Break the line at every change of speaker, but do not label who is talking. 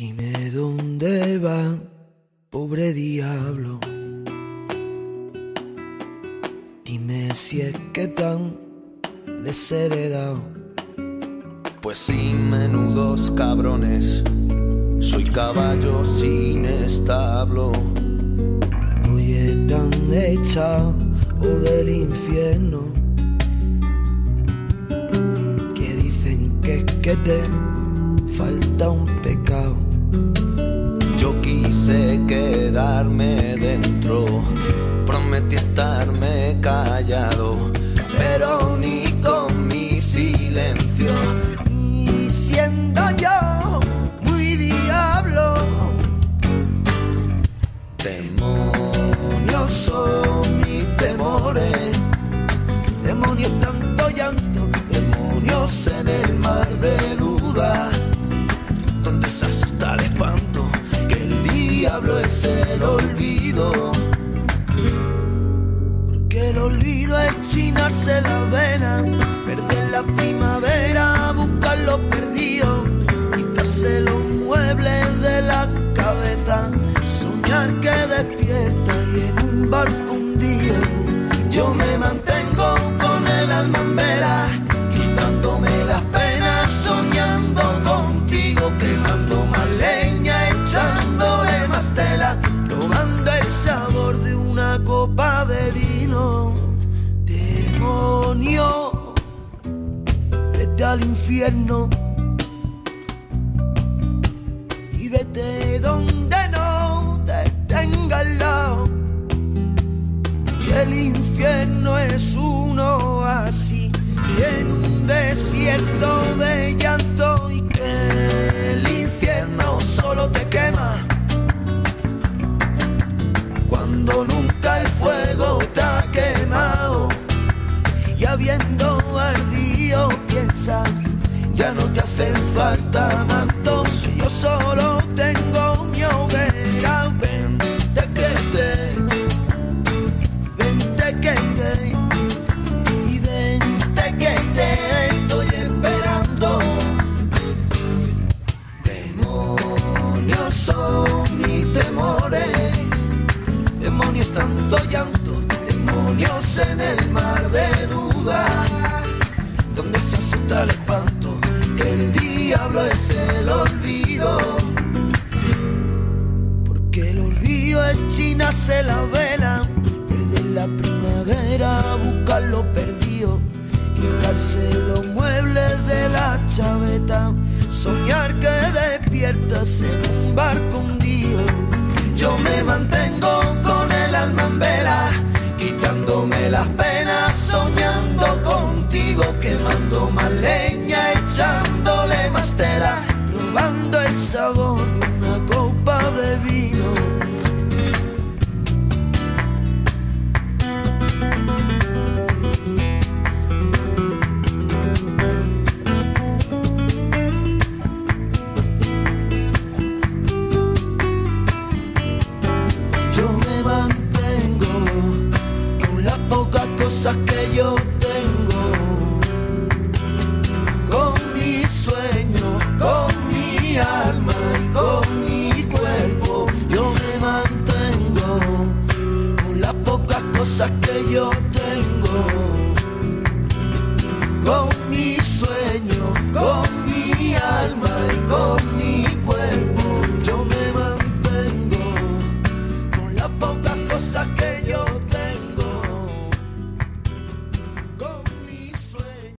Dime dónde va, pobre diablo. Dime si es que tan desheredado. Pues sin menudos cabrones, soy caballo sin establo. Oye, tan hecha o del infierno. Que dicen que es que te falta un pecado. Yo quise quedarme dentro, prometí estarme callado, pero ni con mi silencio, Y siendo yo muy diablo, demonios son mis temores, demonios tanto llanto, demonios en el mar de duda, donde se es el olvido. porque el olvido es chinarse la vena, perder la primavera, buscar lo perdido, quitarse los muebles de la cabeza, soñar que despierta y en un barco al infierno. Y vete donde no te tenga al lado. Que el infierno es uno así, en un desierto de llanto y que el infierno solo te quema. Cuando nunca el fuego te ha quemado. Y habiendo ya no te hacen falta mantos yo solo diablo es el olvido. Porque el olvido es chinarse la vela, perder la primavera, buscar lo perdido, quitarse los muebles de la chaveta, soñar que despiertas en un barco hundido. Yo me mantengo con el alma en vela, quitándome las penas, soñando contigo, quemando más leña, probando el sabor de una copa de vino. Yo me mantengo con las pocas cosas que yo tengo. Con mi sueño mi alma y con mi cuerpo yo me mantengo con las pocas cosas que yo tengo.